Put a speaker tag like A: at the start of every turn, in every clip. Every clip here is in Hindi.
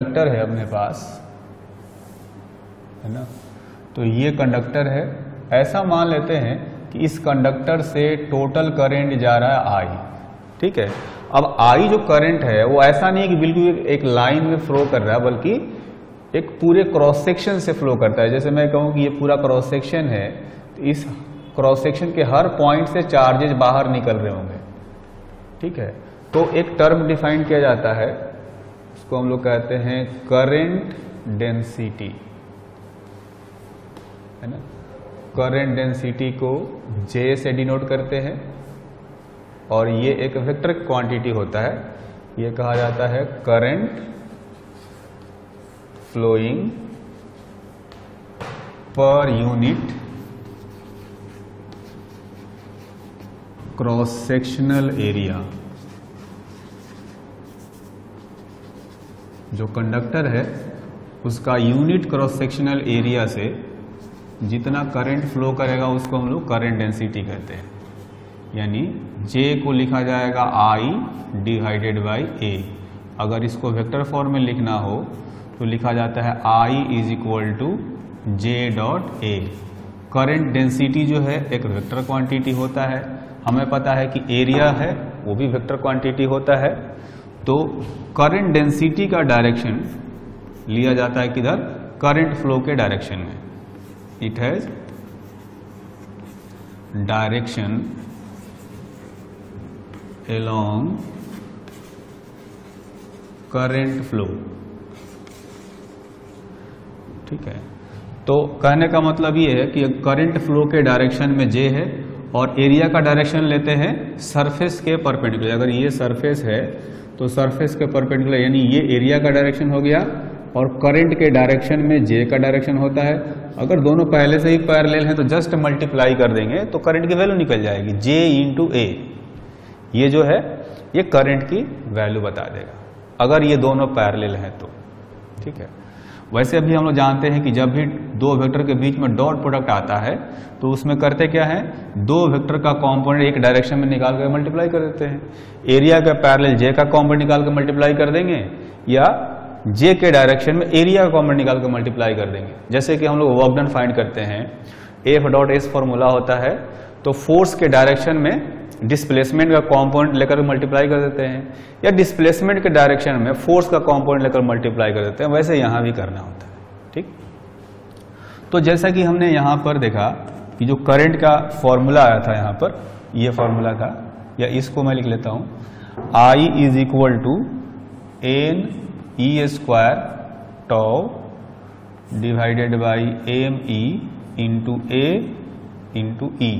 A: कंडक्टर है अपने पास, है ना? तो ये कंडक्टर है। ऐसा मान लेते हैं कि इस कंडक्टर से टोटल करंट जा रहा है आई ठीक है? अब आई जो करंट है, वो ऐसा नहीं है कि बिल्कुल एक लाइन में फ्लो कर रहा है, बल्कि एक पूरे क्रॉस सेक्शन से फ्लो करता है। जैसे मैं कहूँ कि ये पूरा क्रॉस सेक्शन है तो इस क्रॉस सेक्शन के हर पॉइंट से चार्जेज बाहर निकल रहे होंगे, ठीक है? तो एक टर्म डिफाइन किया जाता है। उसको हम लोग कहते हैं करेंट डेंसिटी है ना? करेंट डेंसिटी को जे से डिनोट करते हैं और ये एक वेक्टर क्वांटिटी होता है। ये कहा जाता है current flowing per unit cross sectional area जो कंडक्टर है, उसका यूनिट क्रॉस सेक्शनल एरिया से जितना करंट फ्लो करेगा, उसको हम लोग करंट डेंसिटी कहते हैं। यानी J को लिखा जाएगा I डिवाइडेड बाई ए अगर इसको वेक्टर फॉर्म में लिखना हो तो लिखा जाता है I is equal to J dot A current density जो है, एक वेक्टर क्वांटिटी होता है। हमें पता है कि एरिया है, वो भी वेक्टर क्वांटिटी होता है। तो करंट डेंसिटी का डायरेक्शन लिया जाता है किधर? करंट फ्लो के डायरेक्शन में। It has direction along current flow ठीक है? तो कहने का मतलब ये है कि करंट फ्लो के डायरेक्शन में जे है और एरिया का डायरेक्शन लेते हैं सरफेस के परपेंडिकुलर अगर ये सरफेस है तो सरफेस के परपेंडिकुलर यानी ये एरिया का डायरेक्शन हो गया और करंट के डायरेक्शन में जे का डायरेक्शन होता है। अगर दोनों पहले से ही पैरेलल हैं तो जस्ट मल्टीप्लाई कर देंगे तो करंट की वैल्यू निकल जाएगी। जे इंटू ए ये जो है, ये करंट की वैल्यू बता देगा। अगर ये दोनों पैरेलल हैं तो। ठीक है? वैसे अभी हम लोग जानते हैं कि जब भी दो वेक्टर के बीच में डॉट प्रोडक्ट आता है तो उसमें करते क्या है? दो वेक्टर का कॉम्पोनेंट एक डायरेक्शन में निकाल कर मल्टीप्लाई कर देते हैं। एरिया का पैरेलल जे का कॉम्पोनेंट निकाल कर मल्टीप्लाई कर देंगे, या जे के डायरेक्शन में एरिया का कॉम्पोनेंट निकाल कर मल्टीप्लाई कर देंगे। जैसे कि हम लोग वर्क डन फाइंड करते हैं एफ़ डॉट एस फॉर्मूला होता है तो फोर्स के डायरेक्शन में डिस्प्लेसमेंट का कंपोनेंट लेकर मल्टीप्लाई कर देते हैं, या डिस्प्लेसमेंट के डायरेक्शन में फोर्स का कंपोनेंट लेकर मल्टीप्लाई कर देते हैं, वैसे यहाँ भी करना होता है, ठीक? तो जैसा कि हमने यहाँ पर देखा कि जो करंट का फॉर्मूला आया था यहाँ पर, ये फॉर्मूला था, या इसको मैं लिख लेता हूँ I is equal to n e square tau divided by m e into A into E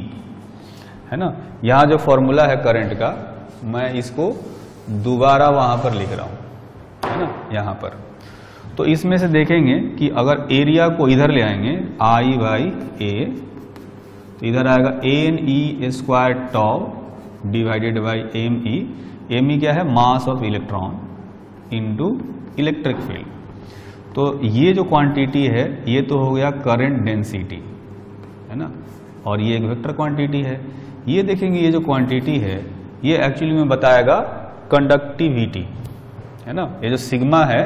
A: है ना? यहाँ जो फॉर्मूला है करंट का, मैं इसको दोबारा वहाँ पर लिख रहा हूँ, है ना? यहाँ पर। तो इसमें से देखेंगे कि अगर एरिया को इधर ले आएँगे आई बाई ए तो इधर आएगा n e square tau divided by m e m e क्या है? Mass of electron into electric field तो ये जो क्वांटिटी है, ये तो हो गया करंट डेंसिटी है ना? और ये एक वेक्टर क्वांटिटी है। ये देखेंगे ये जो क्वांटिटी है, ये एक्चुअली में बताएगा कंडक्टिविटी है ना? ये जो सिग्मा है,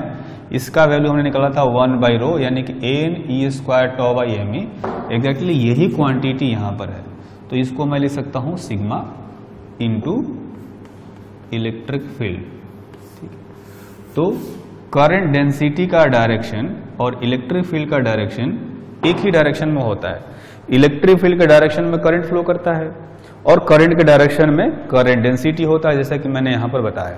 A: इसका वैल्यू हमने निकाला था वन बाई रो यानी कि n e square tau by m e exactly यही क्वांटिटी यहाँ पर है। तो इसको मैं ले सकता हूँ सिग्मा इंटू इलेक्ट्रिक फ़ील्ड ठीक तो करंट डेंसिटी का डायरेक्शन और इलेक्ट्रिक फ़ील्ड का डायरेक्शन एक ही डायरेक्शन में होता है। इलेक्ट्रिक फ़ील्ड के डायरेक्शन में करंट फ्लो करता है। और करंट के डायरेक्शन में करंट डेंसिटी होता है, जैसा कि मैंने यहाँ पर बताया।